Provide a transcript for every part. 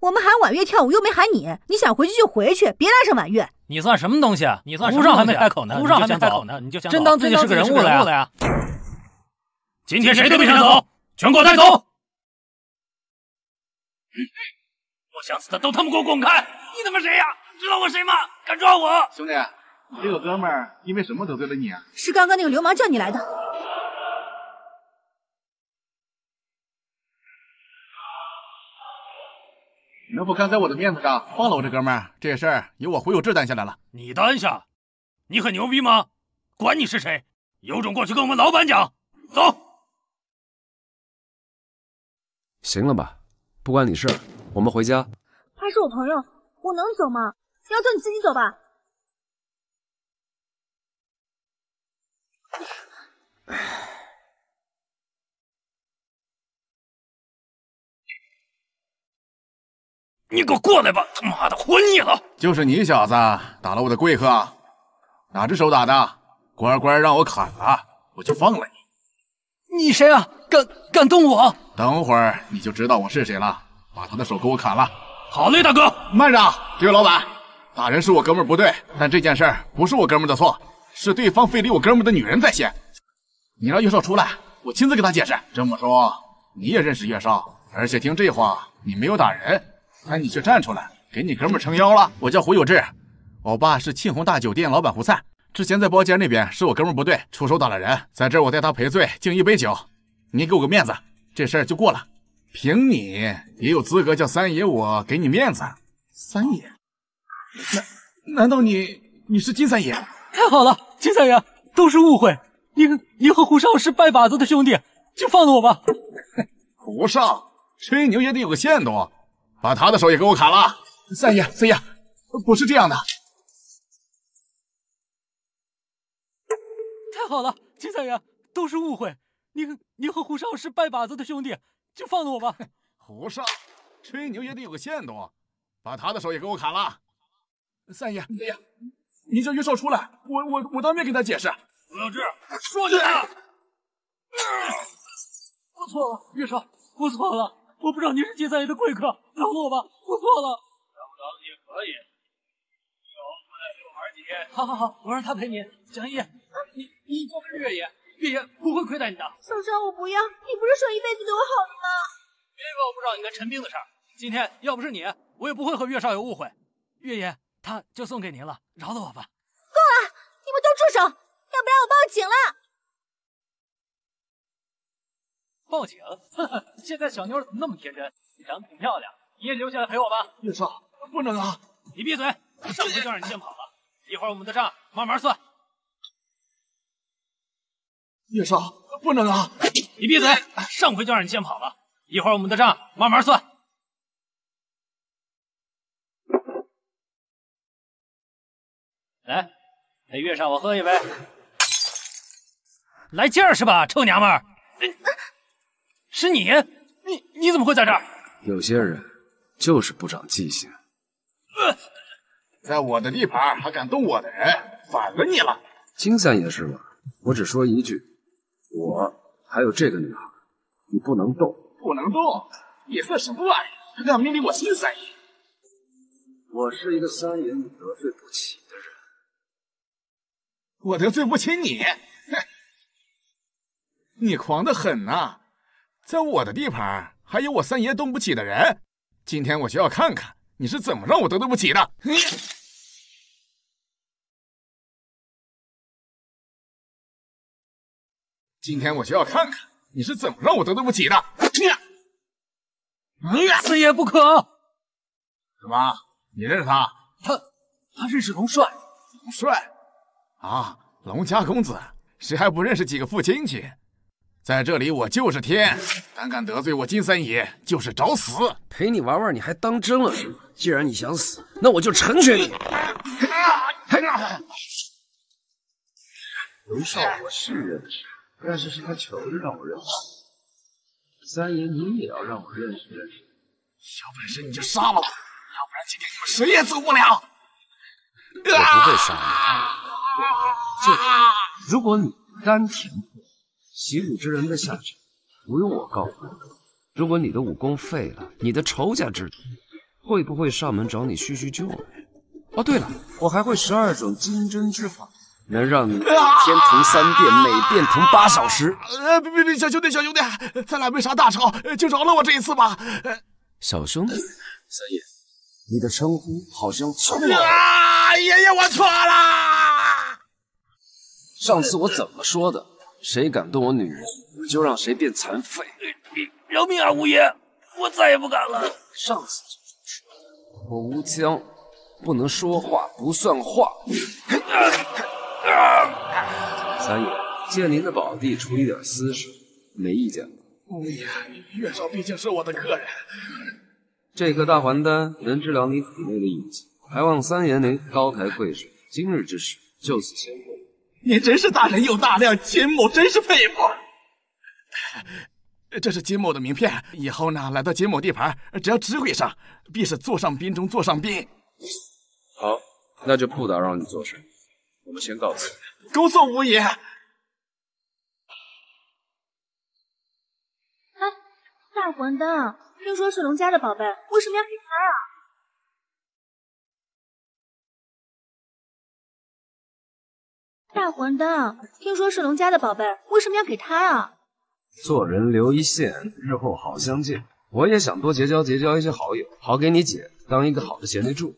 我们喊婉月跳舞又没喊你，你想回去就回去，别拉上婉月。你算什么东西啊？你算和尚还没开口呢，和尚还没开口呢，你就想真当自己是个人物了呀？今天谁都别想走，全给我带走！我想死的都他妈给我滚开！你他妈谁呀？知道我谁吗？敢抓我？兄弟，这个哥们儿因为什么得罪了你啊？是刚刚那个流氓叫你来的。能不看在我的面子上放了我这哥们儿？这事儿由我胡有志担下来了。你担下？你很牛逼吗？管你是谁，有种过去跟我们老板讲。走。行了吧，不关你事，我们回家。他是我朋友，我能走吗？要走你自己走吧。你给我过来吧！他妈的，活腻了！就是你小子打了我的贵客，哪只手打的？乖乖让我砍了，我就放了你。你谁啊？敢敢动我？等会儿你就知道我是谁了。把他的手给我砍了。好嘞，大哥。慢着，这位老板，打人是我哥们不对，但这件事不是我哥们的错，是对方非礼我哥们的女人在先。你让岳少出来，我亲自给他解释。这么说你也认识岳少，而且听这话，你没有打人。那你就站出来给你哥们撑腰了。我叫胡有志，我爸是庆鸿大酒店老板胡灿，之前在包间那边是我哥们不对，出手打了人，在这我代他赔罪，敬一杯酒，你给我个面子，这事儿就过了。凭你也有资格叫三爷我给你面子？三爷？难难道你你是金三爷？太好了，金三爷都是误会，你你和胡少是拜把子的兄弟，就放了我吧。胡少吹牛也得有个限度。把他的手也给我砍了，三爷，三爷，不是这样的。太好了，金三爷，都是误会。您您和胡少是拜把子的兄弟，就放了我吧。胡少，吹牛也得有个限度，把他的手也给我砍了。三爷，三爷，你叫岳少出来，我我我当面跟他解释。胡有志，说你呢。我错了，岳少，我错了。我不知道您是金三爷的贵客，饶了我吧，我错了。饶不饶你也可以，以后我来陪我玩几天。好好好，我让他陪你。蒋毅，你你交给月爷，月爷不会亏待你的。小张，我不要，你不是说一辈子对我好的吗？别以为我不知道你跟陈冰的事儿。今天要不是你，我也不会和月少有误会。月爷，他就送给您了，饶了我吧。够了，你们都住手，要不然我报警了。报警？现在小妞怎么那么天真？长得挺漂亮，你也留下来陪我吧。月少，不能啊！你闭嘴！上回就让你先跑了，一会儿我们的账慢慢算。月少，不能啊！你闭嘴！上回就让你先跑了，一会儿我们的账慢慢算。来，陪月少我喝一杯。来劲儿是吧，臭娘们儿？是你，你你怎么会在这儿？有些人就是不长记性。在我的地盘还敢动我的人，反了你了！金三爷是吗？我只说一句，我还有这个女孩，你不能动，不能动！你算什么玩意？还敢命令我金三爷？我是一个三爷，你得罪不起的人。我得罪不起你？哼！你狂得很呐！在我的地盘还有我三爷动不起的人，今天我就要看看你是怎么让我得罪不起的。今天我就要看看你是怎么让我得罪不起的。四爷不可！什么？你认识他？他他认识龙帅。龙帅？啊，龙家公子，谁还不认识几个父亲戚？在这里我就是天，胆敢得罪我金三爷，就是找死！陪你玩玩，你还当真了是吗？既然你想死，那我就成全你。刘少我是认识，但是是他求着让我认识。三爷，你也要让我认识认识。有本事你就杀了我，要不然今天你们谁也走不了。我不会杀你，就如果你甘甜习武之人的下场，不用我告诉你。如果你的武功废了，你的仇家之徒会不会上门找你叙叙旧呢？哦，对了，我还会十二种金针之法，能让你每天疼三遍，每遍疼八小时。呃，别别别，小兄弟小兄弟，咱俩没啥大吵，就饶了我这一次吧。小兄弟，三爷，你的称呼好像错了。啊，爷爷，我错了。上次我怎么说的？谁敢动我女人，我就让谁变残废。饶命啊，五爷，我再也不敢了。上次就说我吴江不能说话不算话。三爷，借您的宝地处理点私事，没意见吧？五爷，月少毕竟是我的客人。这颗大还丹能治疗你体内的隐疾，还望三爷您高抬贵手，今日之事就此先过。您真是大人有大量，金某真是佩服。这是金某的名片，以后呢，来到金某地盘，只要指挥上，必是座上宾中座上宾。好，那就不打扰你做事，我们先告辞。恭送五爷。哎，大混蛋，听说是龙家的宝贝，为什么要给混蛋，听说是龙家的宝贝，为什么要给他啊？做人留一线，日后好相见。我也想多结交结交一些好友，好给你姐当一个好的贤内助。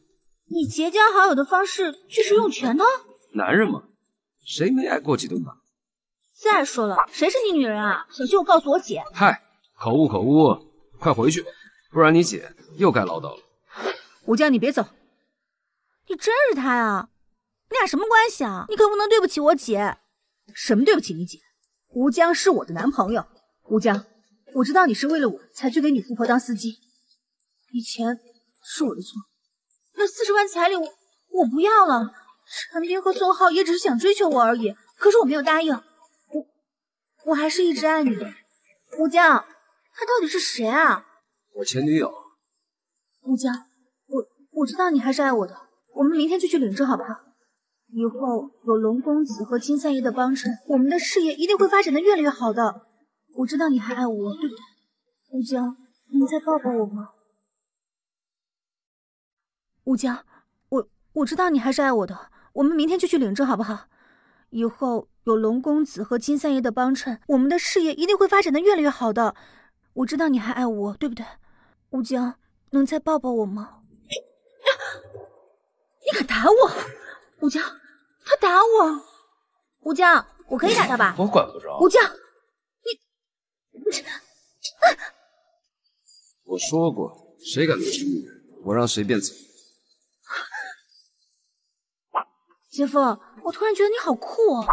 你结交好友的方式就是用拳头？男人嘛，谁没挨过几顿打？再说了，谁是你女人啊？小心我告诉我姐。嗨，口误口误，快回去吧，不然你姐又该唠叨了。吴江，你别走，你真是他呀？你俩什么关系啊？你可不能对不起我姐。什么对不起你姐？吴江是我的男朋友。吴江，我知道你是为了我才去给你富婆当司机，以前是我的错。那四十万彩礼我我不要了。陈斌和宋浩也只是想追求我而已，可是我没有答应。我我还是一直爱你的。吴江，他到底是谁啊？我前女友。吴江，我我知道你还是爱我的。我们明天就去领证好不好？以后有龙公子和金三爷的帮衬，我们的事业一定会发展的越来越好的。我知道你还爱我，对不对？吴江，能再抱抱我吗？吴江，我我知道你还是爱我的，我们明天就去领证好不好？以后有龙公子和金三爷的帮衬，我们的事业一定会发展的越来越好的。我知道你还爱我，对不对？吴江，能再抱抱我吗？你敢打我？吴江，他打我！吴江，我可以打他吧？我管不着。吴江，你，啊我说过，谁敢动女人，我让谁变残。姐夫，我突然觉得你好酷哦。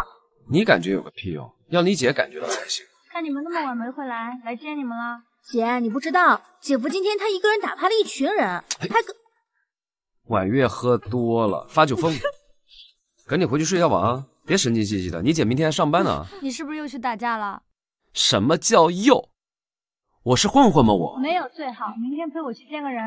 你感觉有个屁用，要你姐感觉到才行。看你们那么晚没回来，来接你们了。姐，你不知道，姐夫今天他一个人打趴了一群人，还跟婉月喝多了，发酒疯。赶紧回去睡觉吧啊！别神经兮兮的，你姐明天还上班呢。你是不是又去打架了？什么叫又？我是混混吗？我没有最好，明天陪我去见个人。